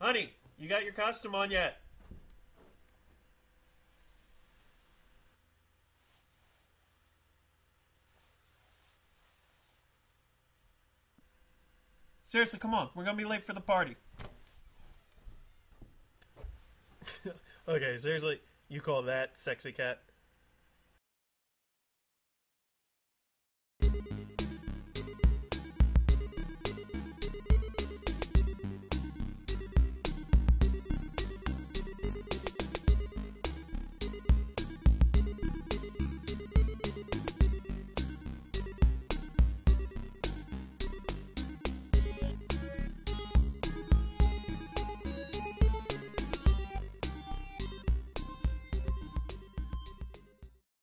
Honey, you got your costume on yet? Seriously, come on. We're gonna be late for the party. Okay, seriously, you call that sexy cat?